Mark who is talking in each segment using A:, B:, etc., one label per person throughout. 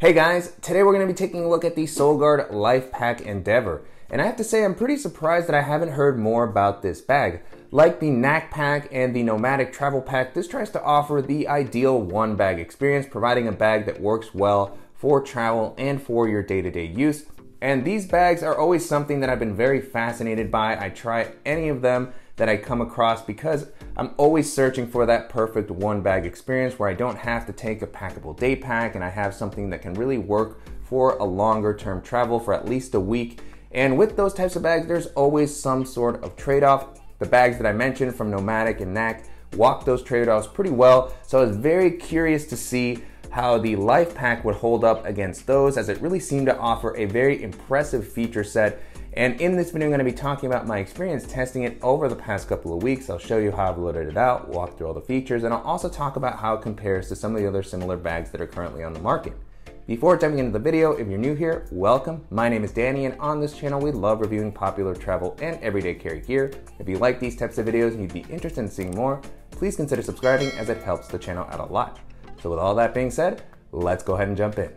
A: Hey guys, today we're going to be taking a look at the Solgaard Lifepack Endeavor. And I have to say, I'm pretty surprised that I haven't heard more about this bag. Like the Knack Pack and the Nomatic Travel Pack, this tries to offer the ideal one bag experience, providing a bag that works well for travel and for your day to day use. And these bags are always something that I've been very fascinated by. I try any of them that I come across because I'm always searching for that perfect one bag experience where I don't have to take a packable day pack and I have something that can really work for a longer term travel for at least a week. And with those types of bags, there's always some sort of trade off. The bags that I mentioned from Nomatic and Knack walk those trade offs pretty well. So I was very curious to see how the Lifepack would hold up against those as it really seemed to offer a very impressive feature set and in this video, I'm gonna be talking about my experience testing it over the past couple of weeks. I'll show you how I've loaded it out, walk through all the features, and I'll also talk about how it compares to some of the other similar bags that are currently on the market. Before jumping into the video, if you're new here, welcome. My name is Danny, and on this channel, we love reviewing popular travel and everyday carry gear. If you like these types of videos and you'd be interested in seeing more, please consider subscribing as it helps the channel out a lot. So with all that being said, let's go ahead and jump in.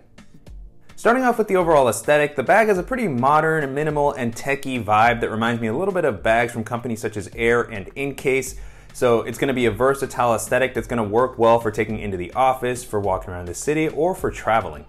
A: Starting off with the overall aesthetic, the bag has a pretty modern, minimal, and techy vibe that reminds me a little bit of bags from companies such as Aer and Incase. So it's gonna be a versatile aesthetic that's gonna work well for taking into the office, for walking around the city, or for traveling.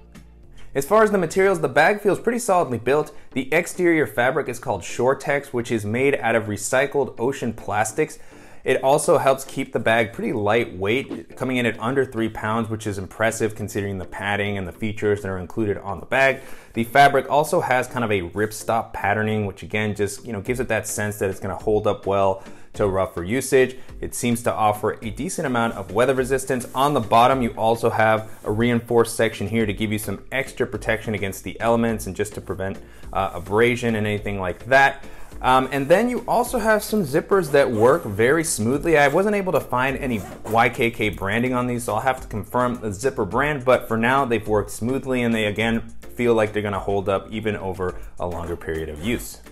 A: As far as the materials, the bag feels pretty solidly built. The exterior fabric is called Shore-Tex, which is made out of recycled ocean plastics. It also helps keep the bag pretty lightweight, coming in at under three pounds, which is impressive considering the padding and the features that are included on the bag. The fabric also has kind of a ripstop patterning, which again just you know gives it that sense that it's going to hold up well to rougher usage. It seems to offer a decent amount of weather resistance. On the bottom, you also have a reinforced section here to give you some extra protection against the elements and just to prevent uh, abrasion and anything like that. Um, and then you also have some zippers that work very smoothly. I wasn't able to find any YKK branding on these, so I'll have to confirm the zipper brand, but for now they've worked smoothly and they again feel like they're gonna hold up even over a longer period of use.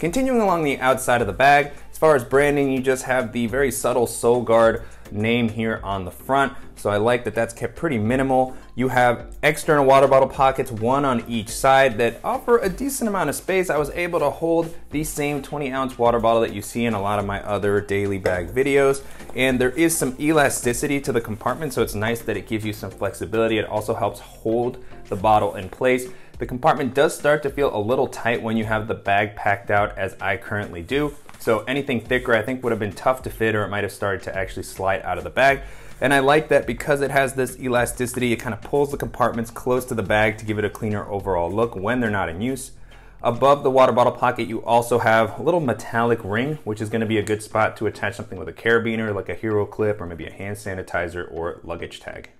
A: Continuing along the outside of the bag, as far as branding, you just have the very subtle Solgaard name here on the front. So I like that that's kept pretty minimal. You have external water bottle pockets, one on each side that offer a decent amount of space. I was able to hold the same 20 ounce water bottle that you see in a lot of my other daily bag videos. And there is some elasticity to the compartment, so it's nice that it gives you some flexibility. It also helps hold the bottle in place. The compartment does start to feel a little tight when you have the bag packed out as I currently do. So anything thicker I think would have been tough to fit or it might have started to actually slide out of the bag. And I like that because it has this elasticity, it kind of pulls the compartments close to the bag to give it a cleaner overall look when they're not in use. Above the water bottle pocket, you also have a little metallic ring, which is gonna be a good spot to attach something with a carabiner, like a hero clip or maybe a hand sanitizer or luggage tag.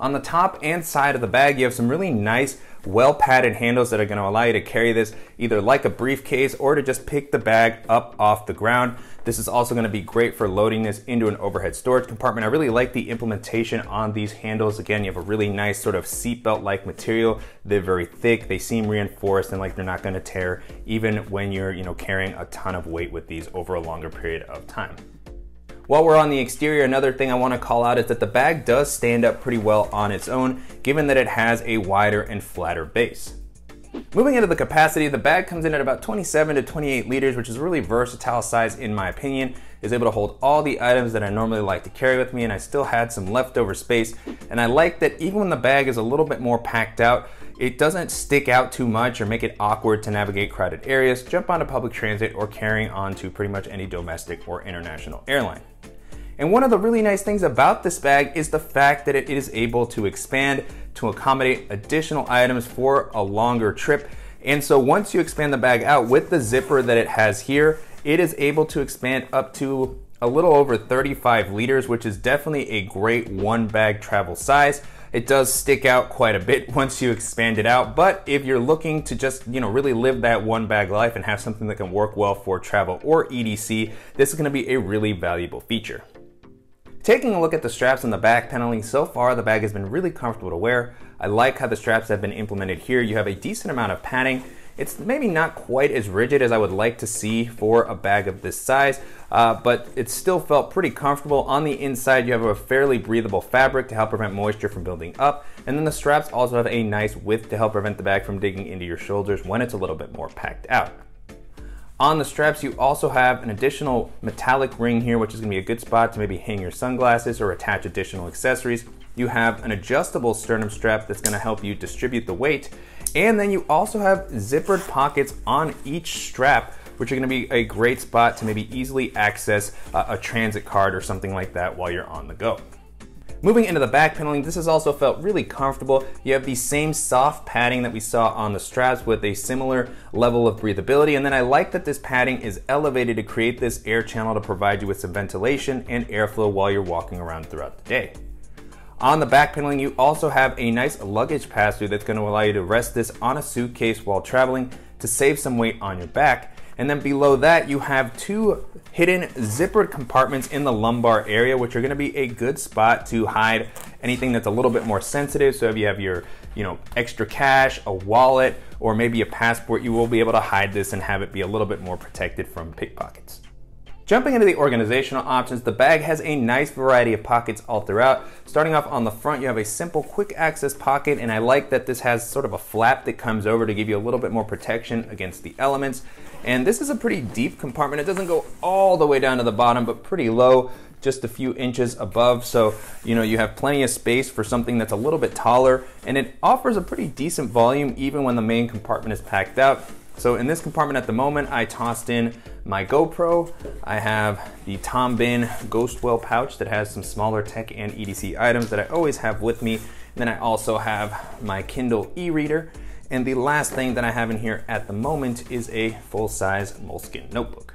A: On the top and side of the bag, you have some really nice, well padded handles that are gonna allow you to carry this either like a briefcase or to just pick the bag up off the ground. This is also gonna be great for loading this into an overhead storage compartment. I really like the implementation on these handles. Again, you have a really nice sort of seatbelt-like material. They're very thick, they seem reinforced and like they're not gonna tear even when you're you know, carrying a ton of weight with these over a longer period of time. While we're on the exterior, another thing I wanna call out is that the bag does stand up pretty well on its own, given that it has a wider and flatter base. Moving into the capacity, the bag comes in at about 27 to 28 liters, which is a really versatile size in my opinion. Is able to hold all the items that I normally like to carry with me and I still had some leftover space. And I like that even when the bag is a little bit more packed out, it doesn't stick out too much or make it awkward to navigate crowded areas, jump onto public transit, or carrying on to pretty much any domestic or international airline. And one of the really nice things about this bag is the fact that it is able to expand to accommodate additional items for a longer trip. And so once you expand the bag out with the zipper that it has here, it is able to expand up to a little over 35 liters, which is definitely a great one bag travel size. It does stick out quite a bit once you expand it out, but if you're looking to just, you know, really live that one bag life and have something that can work well for travel or EDC, this is gonna be a really valuable feature. Taking a look at the straps and the back paneling, so far the bag has been really comfortable to wear. I like how the straps have been implemented here. You have a decent amount of padding It's maybe not quite as rigid as I would like to see for a bag of this size, uh, but it still felt pretty comfortable. On the inside, you have a fairly breathable fabric to help prevent moisture from building up, and then the straps also have a nice width to help prevent the bag from digging into your shoulders when it's a little bit more packed out. On the straps, you also have an additional metallic ring here, which is gonna be a good spot to maybe hang your sunglasses or attach additional accessories. You have an adjustable sternum strap that's gonna help you distribute the weight. And then you also have zippered pockets on each strap, which are gonna be a great spot to maybe easily access uh, a transit card or something like that while you're on the go. Moving into the back paneling, this has also felt really comfortable. You have the same soft padding that we saw on the straps with a similar level of breathability. And then I like that this padding is elevated to create this air channel to provide you with some ventilation and airflow while you're walking around throughout the day. On the back paneling, you also have a nice luggage pass-through that's gonna allow you to rest this on a suitcase while traveling to save some weight on your back. And then below that, you have two hidden zippered compartments in the lumbar area, which are gonna be a good spot to hide anything that's a little bit more sensitive. So if you have your you know, extra cash, a wallet, or maybe a passport, you will be able to hide this and have it be a little bit more protected from pickpockets. Jumping into the organizational options, the bag has a nice variety of pockets all throughout. Starting off on the front, you have a simple quick access pocket, and I like that this has sort of a flap that comes over to give you a little bit more protection against the elements. And this is a pretty deep compartment. It doesn't go all the way down to the bottom, but pretty low, just a few inches above. So, you know, you have plenty of space for something that's a little bit taller, and it offers a pretty decent volume even when the main compartment is packed out. So in this compartment at the moment, I tossed in my GoPro. I have the Tom Bin Ghostwell pouch that has some smaller tech and EDC items that I always have with me. And then I also have my Kindle e-reader. And the last thing that I have in here at the moment is a full-size Moleskine notebook.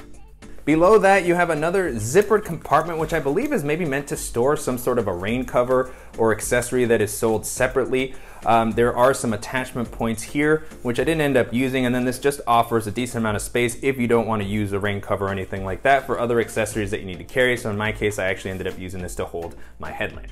A: Below that, you have another zippered compartment, which I believe is maybe meant to store some sort of a rain cover or accessory that is sold separately. Um, there are some attachment points here, which I didn't end up using, and then this just offers a decent amount of space if you don't want to use a rain cover or anything like that for other accessories that you need to carry. So in my case, I actually ended up using this to hold my headlamp.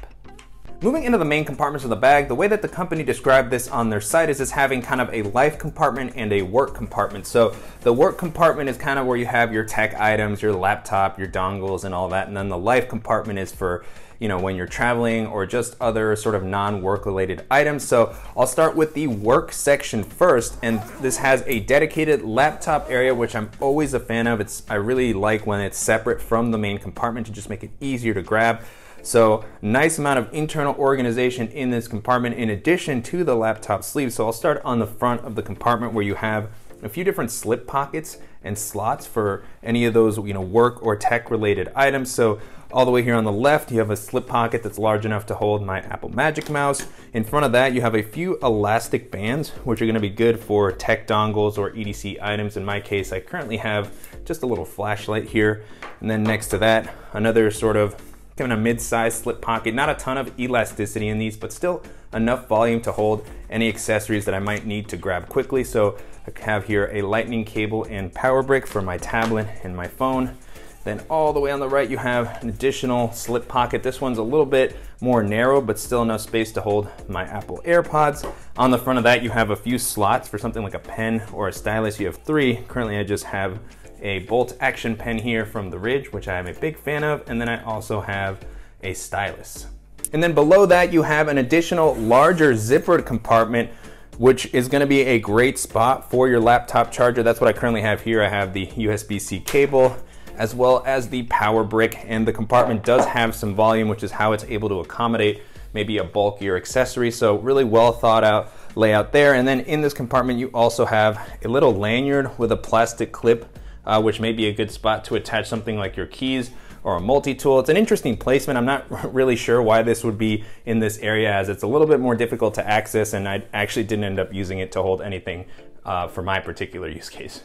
A: Moving into the main compartments of the bag, the way that the company described this on their site is as having kind of a life compartment and a work compartment. So the work compartment is kind of where you have your tech items, your laptop, your dongles and all that. And then the life compartment is for you know, when you're traveling or just other sort of non-work related items. So I'll start with the work section first. And this has a dedicated laptop area, which I'm always a fan of. It's I really like when it's separate from the main compartment to just make it easier to grab. So nice amount of internal organization in this compartment in addition to the laptop sleeve. So I'll start on the front of the compartment where you have a few different slip pockets and slots for any of those you know work or tech related items. So all the way here on the left, you have a slip pocket that's large enough to hold my Apple Magic Mouse. In front of that, you have a few elastic bands, which are gonna be good for tech dongles or EDC items. In my case, I currently have just a little flashlight here. And then next to that, another sort of kind of mid-sized slip pocket. Not a ton of elasticity in these, but still enough volume to hold any accessories that I might need to grab quickly. So I have here a lightning cable and power brick for my tablet and my phone. Then all the way on the right, you have an additional slip pocket. This one's a little bit more narrow, but still enough space to hold my Apple AirPods. On the front of that, you have a few slots for something like a pen or a stylus. You have three. Currently, I just have a bolt action pen here from the Ridge, which I am a big fan of. And then I also have a stylus. And then below that, you have an additional larger zippered compartment which is going to be a great spot for your laptop charger. That's what I currently have here. I have the USB-C cable as well as the power brick and the compartment does have some volume which is how it's able to accommodate maybe a bulkier accessory so really well thought out layout there and then in this compartment you also have a little lanyard with a plastic clip uh, which may be a good spot to attach something like your keys or a multi-tool. It's an interesting placement. I'm not really sure why this would be in this area as it's a little bit more difficult to access and I actually didn't end up using it to hold anything uh, for my particular use case.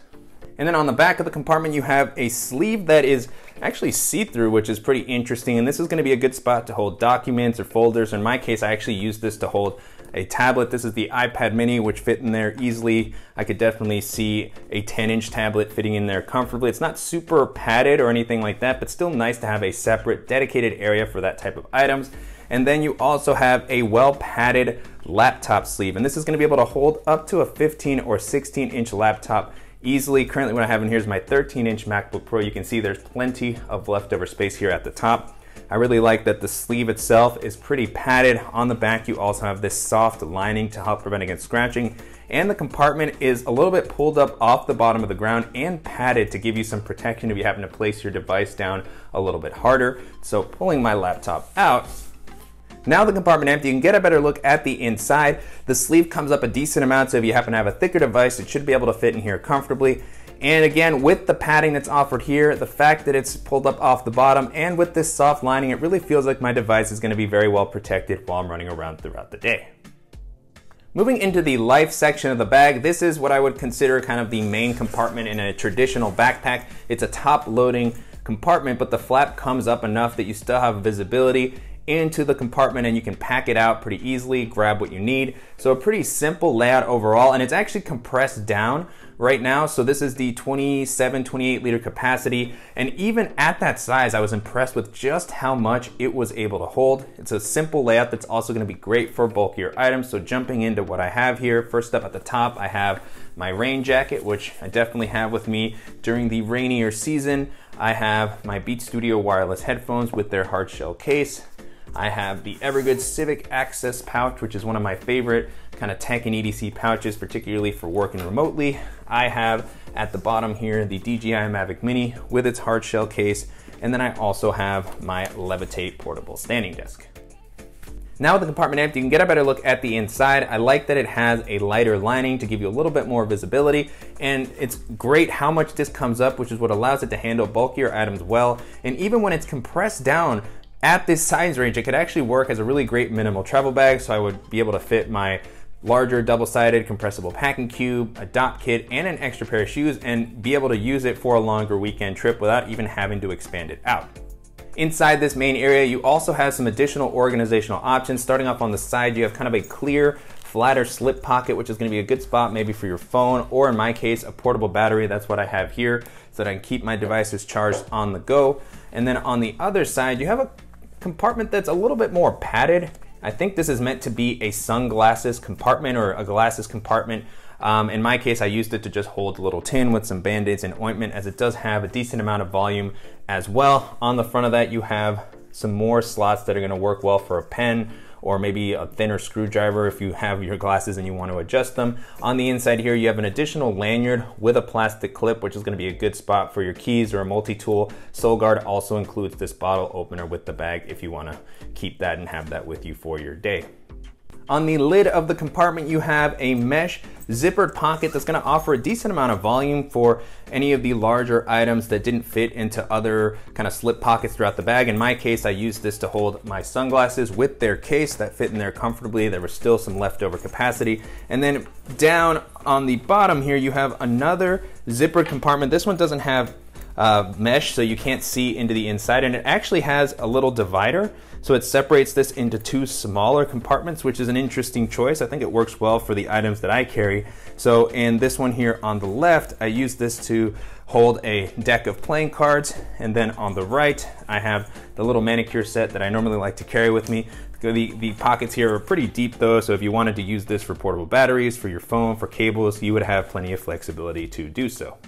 A: And then on the back of the compartment, you have a sleeve that is actually see-through, which is pretty interesting. And this is gonna be a good spot to hold documents or folders. In my case, I actually use this to hold a tablet. This is the iPad mini, which fit in there easily. I could definitely see a 10 inch tablet fitting in there comfortably. It's not super padded or anything like that, but still nice to have a separate dedicated area for that type of items. And then you also have a well padded laptop sleeve. And this is gonna be able to hold up to a 15 or 16 inch laptop easily. Currently what I have in here is my 13 inch MacBook Pro. You can see there's plenty of leftover space here at the top. I really like that the sleeve itself is pretty padded. On the back, you also have this soft lining to help prevent against scratching. And the compartment is a little bit pulled up off the bottom of the ground and padded to give you some protection if you happen to place your device down a little bit harder. So pulling my laptop out, now the compartment empty, you can get a better look at the inside. The sleeve comes up a decent amount, so if you happen to have a thicker device, it should be able to fit in here comfortably. And again, with the padding that's offered here, the fact that it's pulled up off the bottom, and with this soft lining, it really feels like my device is gonna be very well protected while I'm running around throughout the day. Moving into the life section of the bag, this is what I would consider kind of the main compartment in a traditional backpack. It's a top loading compartment, but the flap comes up enough that you still have visibility into the compartment and you can pack it out pretty easily, grab what you need. So a pretty simple layout overall and it's actually compressed down right now. So this is the 27, 28 liter capacity. And even at that size, I was impressed with just how much it was able to hold. It's a simple layout that's also gonna be great for bulkier items. So jumping into what I have here, first up at the top, I have my rain jacket, which I definitely have with me during the rainier season. I have my Beat Studio wireless headphones with their hard shell case. I have the Evergood Civic Access pouch, which is one of my favorite kind of tech and EDC pouches, particularly for working remotely. I have at the bottom here the DJI Mavic Mini with its hard shell case, and then I also have my Levit8 portable standing desk. Now with the compartment empty, you can get a better look at the inside. I like that it has a lighter lining to give you a little bit more visibility, and it's great how much this comes up, which is what allows it to handle bulkier items well. And even when it's compressed down, at this size range, it could actually work as a really great minimal travel bag, so I would be able to fit my larger double-sided compressible packing cube, a dopp kit, and an extra pair of shoes, and be able to use it for a longer weekend trip without even having to expand it out. Inside this main area, you also have some additional organizational options. Starting off on the side, you have kind of a clear, flatter slip pocket, which is gonna be a good spot maybe for your phone, or in my case, a portable battery. That's what I have here, so that I can keep my devices charged on the go. And then on the other side, you have a compartment that's a little bit more padded. I think this is meant to be a sunglasses compartment or a glasses compartment. Um, in my case, I used it to just hold a little tin with some band-aids and ointment as it does have a decent amount of volume as well. On the front of that, you have some more slots that are gonna work well for a pen or maybe a thinner screwdriver if you have your glasses and you want to adjust them. On the inside here, you have an additional lanyard with a plastic clip, which is going to be a good spot for your keys or a multi-tool. Solgaard also includes this bottle opener with the bag if you want to keep that and have that with you for your day. On the lid of the compartment, you have a mesh zippered pocket that's gonna offer a decent amount of volume for any of the larger items that didn't fit into other kind of slip pockets throughout the bag. In my case, I used this to hold my sunglasses with their case that fit in there comfortably. There was still some leftover capacity. And then down on the bottom here, you have another zippered compartment. This one doesn't have uh, mesh so you can't see into the inside. And it actually has a little divider so it separates this into two smaller compartments which is an interesting choice. I think it works well for the items that I carry. So in this one here on the left I use this to hold a deck of playing cards. And then on the right I have the little manicure set that I normally like to carry with me. The, the pockets here are pretty deep though, so if you wanted to use this for portable batteries, for your phone, for cables, you would have plenty of flexibility to do so.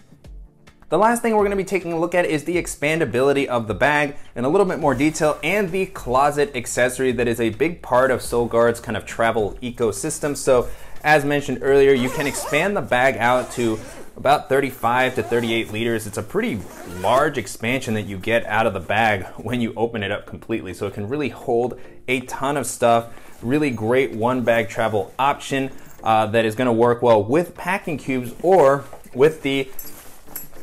A: The last thing we're gonna be taking a look at is the expandability of the bag in a little bit more detail and the closet accessory that is a big part of Solgaard's kind of travel ecosystem. So as mentioned earlier, you can expand the bag out to about 35 to 38 liters. It's a pretty large expansion that you get out of the bag when you open it up completely. So it can really hold a ton of stuff. Really great one bag travel option uh, that is gonna work well with packing cubes or with the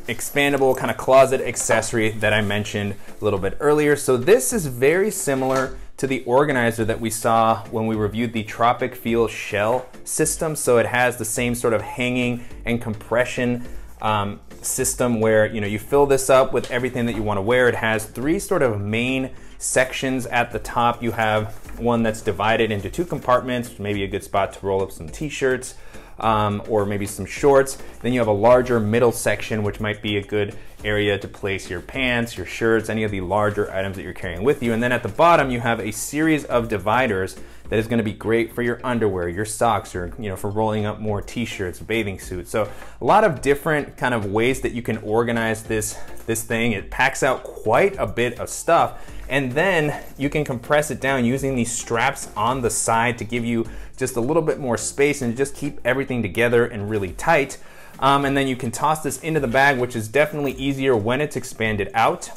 A: expandable kind of closet accessory that I mentioned a little bit earlier. So this is very similar to the organizer that we saw when we reviewed the Tropicfeel shell system. So it has the same sort of hanging and compression um, system where you know you fill this up with everything that you want to wear. It has three sort of main sections at the top. You have one that's divided into two compartments, maybe a good spot to roll up some t-shirts um, or maybe some shorts. Then you have a larger middle section, which might be a good
B: area to place your pants, your shirts, any of the larger items that you're carrying with you. And then at the bottom, you have a series of dividers that is going to be great for your underwear, your socks, or you know for rolling up more t-shirts, bathing suits. So a lot of different kind of ways that you can organize this this thing. It packs out quite a bit of stuff. And then you can compress it down using these straps on the side to give you just a little bit more space and just keep everything together and really tight. Um, and then you can toss this into the bag, which is definitely easier when it's expanded out.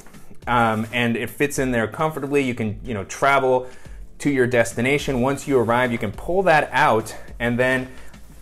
B: Um, and it fits in there comfortably. You can, you know, travel to your destination. Once you arrive, you can pull that out and then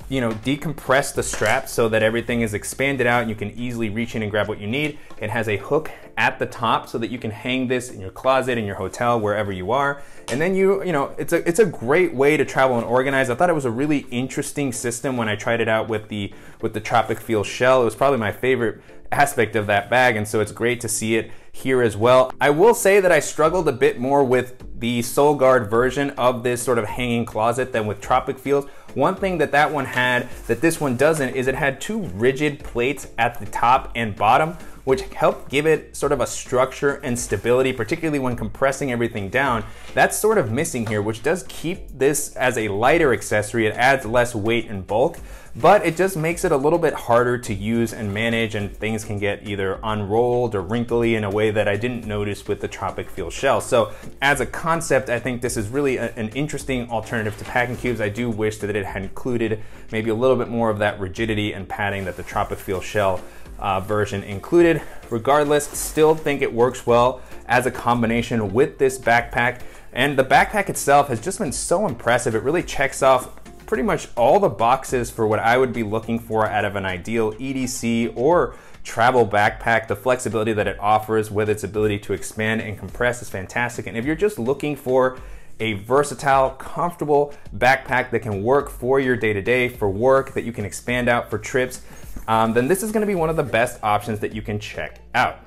B: you know, decompress the strap so that everything is expanded out and you can easily reach in and grab what you need. It has a hook at the top so that you can hang this in your closet, in your hotel, wherever you are. And then you, you know, it's a, it's a great way to travel and organize. I thought it was a really interesting system when I tried it out with the, with the Tropicfeel shell. It was probably my favorite aspect of that bag. And so it's great to see it here as well. I will say that I struggled a bit more with the Solgaard version of this sort of hanging closet than with Tropicfeel's. One thing that that one had that this one doesn't is it had two rigid plates at the top and bottom, which helped give it sort of a structure and stability, particularly when compressing everything down. That's sort of missing here, which does keep this as a lighter accessory. It adds less weight and bulk, but it just makes it a little bit harder to use and manage and things can get either unrolled or wrinkly in a way that I didn't notice with the Tropicfeel shell. So as a concept, I think this is really a, an interesting alternative to packing cubes. I do wish that it had included maybe a little bit more of that rigidity and padding that the Tropicfeel shell uh, version included. Regardless, still think it works well as a combination with this backpack. And the backpack itself has just been so impressive. It really checks off pretty much all the boxes for what I would be looking for out of an ideal EDC or travel backpack. The flexibility that it offers with its ability to expand and compress is fantastic. And if you're just looking for a versatile, comfortable backpack that can work for your day to day, for work, that you can expand out for trips, um, then this is gonna be one of the best options that you can check out.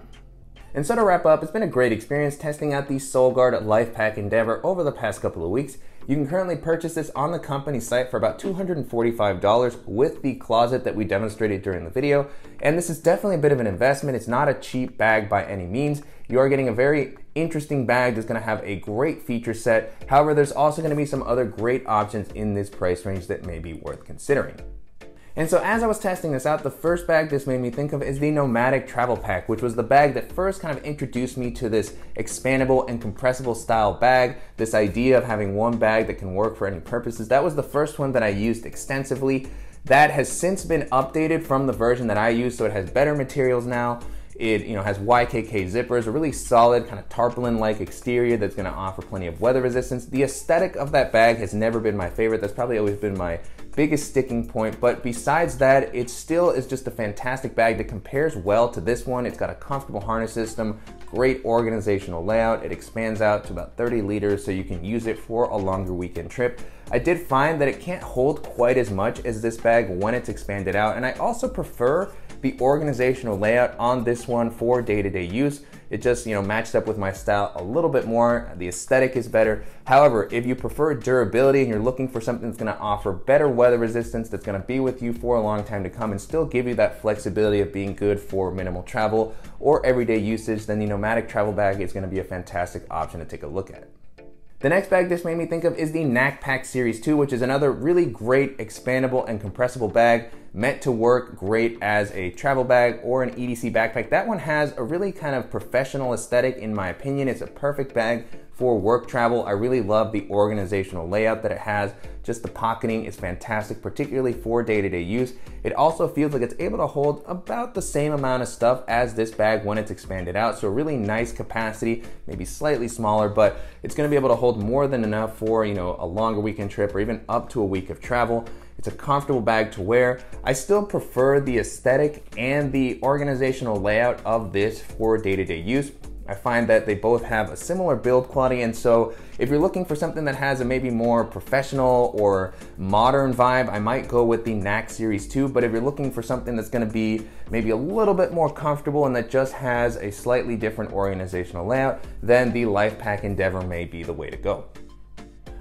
A: And so to wrap up, it's been a great experience testing out the Solgaard Lifepack Endeavor over the past couple of weeks. You can currently purchase this on the company site for about $245 with the closet that we demonstrated during the video. And this is definitely a bit of an investment. It's not a cheap bag by any means. You are getting a very interesting bag that's gonna have a great feature set. However, there's also gonna be some other great options in this price range that may be worth considering. And so as I was testing this out, the first bag this made me think of is the Nomatic Travel Pack, which was the bag that first kind of introduced me to this expandable and compressible style bag, this idea of having one bag that can work for any purposes. That was the first one that I used extensively. That has since been updated from the version that I use, so it has better materials now. It you know has YKK zippers, a really solid kind of tarpaulin-like exterior that's going to offer plenty of weather resistance. The aesthetic of that bag has never been my favorite. That's probably always been my biggest sticking point. But besides that, it still is just a fantastic bag that compares well to this one. It's got a comfortable harness system, great organizational layout. It expands out to about 30 liters so you can use it for a longer weekend trip. I did find that it can't hold quite as much as this bag when it's expanded out. And I also prefer the organizational layout on this one for day-to-day use. It just, you know, matched up with my style a little bit more. The aesthetic is better. However, if you prefer durability and you're looking for something that's gonna offer better weather resistance, that's gonna be with you for a long time to come and still give you that flexibility of being good for minimal travel or everyday usage, then the Nomatic Travel Bag is gonna be a fantastic option to take a look at. The next bag this made me think of is the Knack Pack Series 2, which is another really great expandable and compressible bag meant to work great as a travel bag or an EDC backpack. That one has a really kind of professional aesthetic in my opinion. It's a perfect bag for work travel. I really love the organizational layout that it has. Just the pocketing is fantastic, particularly for day-to-day use. It also feels like it's able to hold about the same amount of stuff as this bag when it's expanded out. So really nice capacity, maybe slightly smaller, but it's gonna be able to hold more than enough for, you know, a longer weekend trip or even up to a week of travel. It's a comfortable bag to wear. I still prefer the aesthetic and the organizational layout of this for day-to-day use. I find that they both have a similar build quality and so if you're looking for something that has a maybe more professional or modern vibe, I might go with the Knack Series 2, but if you're looking for something that's gonna be maybe a little bit more comfortable and that just has a slightly different organizational layout, then the Lifepack Endeavor may be the way to go.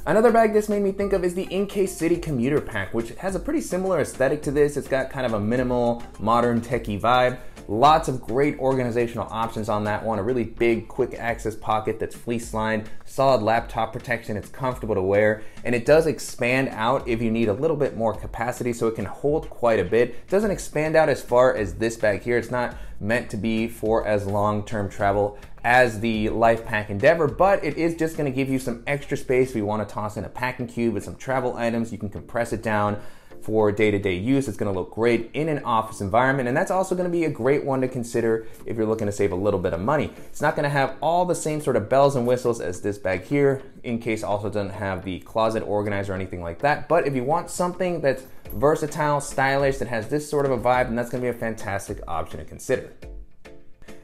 A: Another bag this made me think of is the Incase City Commuter Pack, which has a pretty similar aesthetic to this. It's got kind of a minimal, modern, techie vibe. Lots of great organizational options on that one. A really big quick access pocket that's fleece lined, solid laptop protection, it's comfortable to wear, and it does expand out if you need a little bit more capacity so it can hold quite a bit. It doesn't expand out as far as this bag here. It's not meant to be for as long-term travel as the Lifepack Endeavor, but it is just gonna give you some extra space if you wanna toss in a packing cube with some travel items. You can compress it down for day-to-day use. It's gonna look great in an office environment, and that's also gonna be a great one to consider if you're looking to save a little bit of money. It's not gonna have all the same sort of bells and whistles as this bag here, Incase also doesn't have the closet organizer or anything like that, but if you want something that's versatile, stylish, that has this sort of a vibe, then that's gonna be a fantastic option to consider.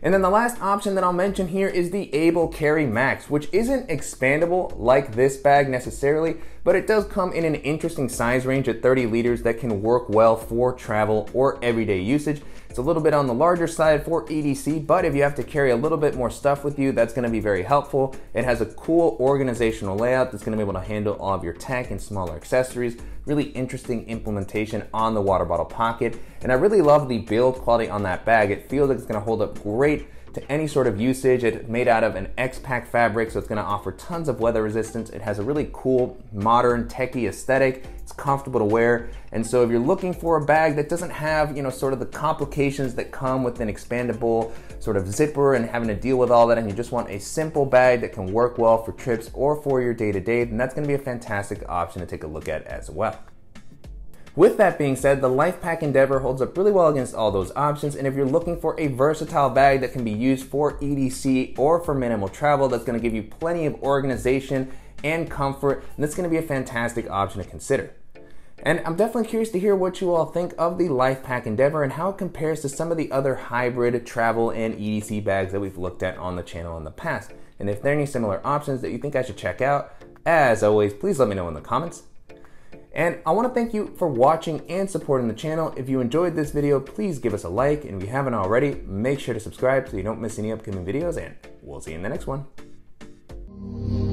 A: And then the last option that I'll mention here is the Able Carry Max, which isn't expandable like this bag necessarily, but it does come in an interesting size range at 30 liters that can work well for travel or everyday usage. It's a little bit on the larger side for EDC, but if you have to carry a little bit more stuff with you, that's gonna be very helpful. It has a cool organizational layout that's gonna be able to handle all of your tech and smaller accessories. Really interesting implementation on the water bottle pocket. And I really love the build quality on that bag. It feels like it's gonna hold up great to any sort of usage. It's made out of an X-Pac fabric, so it's gonna offer tons of weather resistance. It has a really cool, modern, techie aesthetic. It's comfortable to wear. And so if you're looking for a bag that doesn't have, you know, sort of the complications that come with an expandable sort of zipper and having to deal with all that, and you just want a simple bag that can work well for trips or for your day-to-day, then that's gonna be a fantastic option to take a look at as well. With that being said, the Lifepack Endeavor holds up really well against all those options. And if you're looking for a versatile bag that can be used for EDC or for minimal travel, that's gonna give you plenty of organization and comfort, and that's gonna be a fantastic option to consider. And I'm definitely curious to hear what you all think of the Lifepack Endeavor and how it compares to some of the other hybrid travel and EDC bags that we've looked at on the channel in the past. And if there are any similar options that you think I should check out, as always, please let me know in the comments. And I want to thank you for watching and supporting the channel. If you enjoyed this video, please give us a like. And if you haven't already, make sure to subscribe so you don't miss any upcoming videos. And we'll see you in the next one.